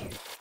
you.